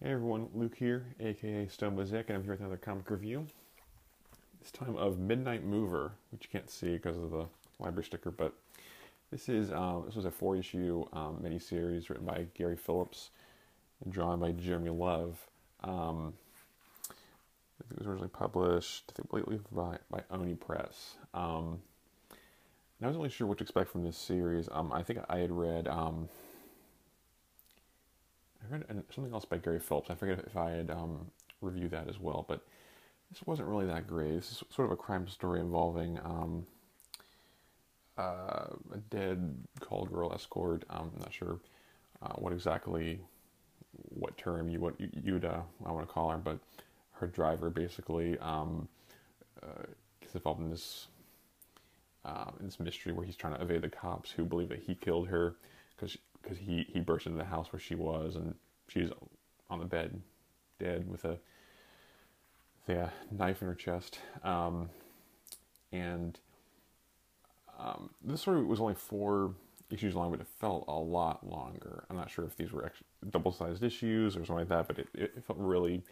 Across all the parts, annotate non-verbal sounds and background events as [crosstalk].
Hey everyone, Luke here, aka Stone Mosaic, and I'm here with another comic review. This time of Midnight Mover, which you can't see because of the library sticker, but this is um, this was a four issue um, miniseries written by Gary Phillips and drawn by Jeremy Love. Um, it was originally published, I believe, by, by Oni Press. Um, I wasn't really sure what to expect from this series. Um, I think I had read um, Read something else by Gary Phillips. I forget if I had um, reviewed that as well, but this wasn't really that great. This is sort of a crime story involving um, uh, a dead call girl escort. I'm not sure uh, what exactly, what term you would you'd uh, I want to call her, but her driver basically um, uh, gets involved in this uh, in this mystery where he's trying to evade the cops who believe that he killed her because because he he burst into the house where she was and she's on the bed, dead with a the knife in her chest. Um, and um, this story was only four issues long, but it felt a lot longer. I'm not sure if these were actually double-sized issues or something like that, but it, it felt really,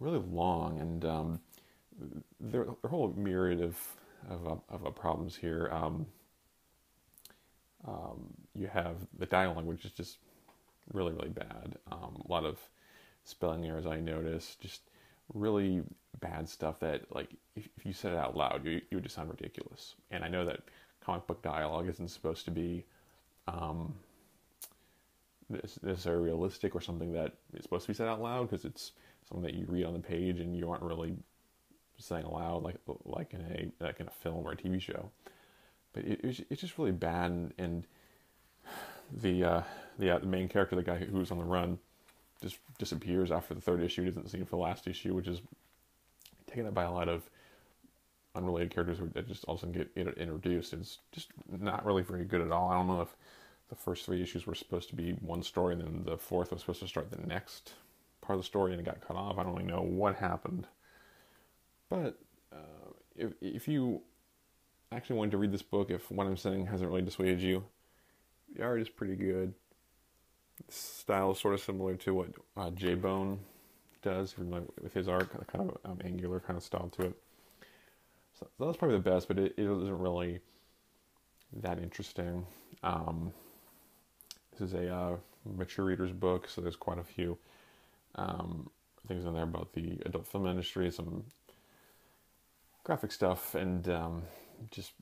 really long. And um, there, a whole myriad of of, of, problems here. Um, um, you have the dialogue, which is just really, really bad. Um, a lot of spelling errors I noticed, just really bad stuff that, like, if, if you said it out loud, you, you would just sound ridiculous. And I know that comic book dialogue isn't supposed to be um, necessarily realistic or something that is supposed to be said out loud because it's something that you read on the page and you aren't really saying aloud like like in a like in a film or a TV show but it, it's just really bad. And, the uh, the, uh, the main character, the guy who's on the run, just disappears after the third issue. Doesn't seem for the last issue, which is taken up by a lot of unrelated characters that just all of a sudden get introduced. It's just not really very good at all. I don't know if the first three issues were supposed to be one story, and then the fourth was supposed to start the next part of the story, and it got cut off. I don't really know what happened. But uh, if if you actually wanted to read this book if what I'm saying hasn't really dissuaded you. The art is pretty good. The style is sort of similar to what uh, J Bone does with his art, kind of um, angular kind of style to it. So, so, that's probably the best, but it, it isn't really that interesting. Um, this is a uh, mature reader's book, so there's quite a few um, things in there about the adult film industry, some graphic stuff, and um, just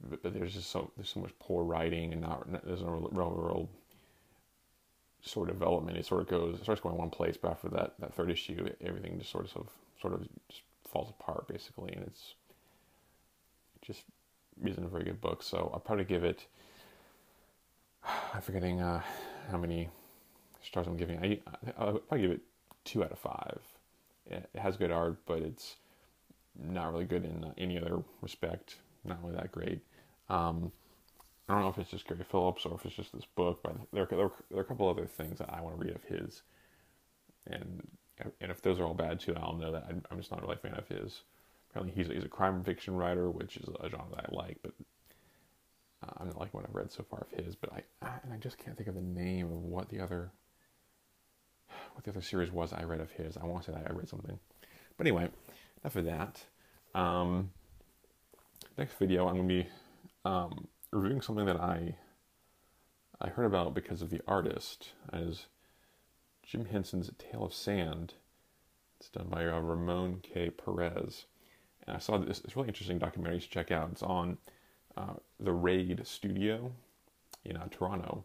but there's just so there's so much poor writing and not there's no real, real sort of development. It sort of goes it starts going one place, but after that that third issue, everything just sort of sort of just falls apart basically, and it's just isn't a very good book. So I'll probably give it. [sighs] I'm forgetting uh, how many stars I'm giving. I I'll probably give it two out of five. It has good art, but it's not really good in any other respect not really that great. Um, I don't know if it's just Gary Phillips or if it's just this book, but there, there, there are a couple other things that I want to read of his, and and if those are all bad too, I'll know that I'm, just not really a fan of his. Apparently, he's he's a crime fiction writer, which is a genre that I like, but uh, I'm not liking what I've read so far of his. But I, I and I just can't think of the name of what the other what the other series was I read of his. I want to say that I read something, but anyway, enough of that. Um, next video, I'm going to be um, reviewing something that I I heard about because of the artist, as Jim Henson's Tale of Sand. It's done by uh, Ramon K. Perez. And I saw this, this really interesting documentary to check out. It's on uh, the Raid Studio in uh, Toronto,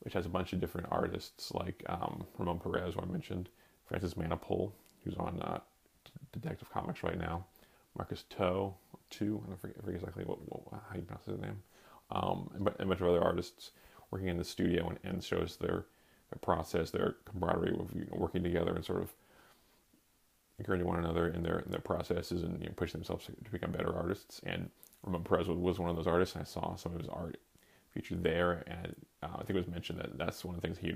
which has a bunch of different artists like um, Ramon Perez, who I mentioned, Francis Manapul, who's on uh, Detective Comics right now, Marcus To, two, I forget, I forget exactly what, what, how you pronounce his name, um, and, a bunch of other artists working in the studio and, and shows their, their process, their camaraderie of you know, working together and sort of encouraging one another in their in their processes and you know, pushing themselves to, become better artists. And Ramon Perez was one of those artists, I saw some of his art featured there, and uh, I think it was mentioned that that's one of the things he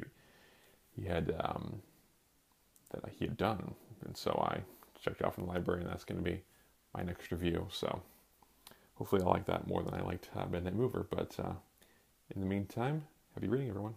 he had um, that he had done, and so I checked out from the library, and that's going to be my next review. So hopefully I like that more than I liked uh, Midnight Mover. But uh, in the meantime, happy reading, everyone.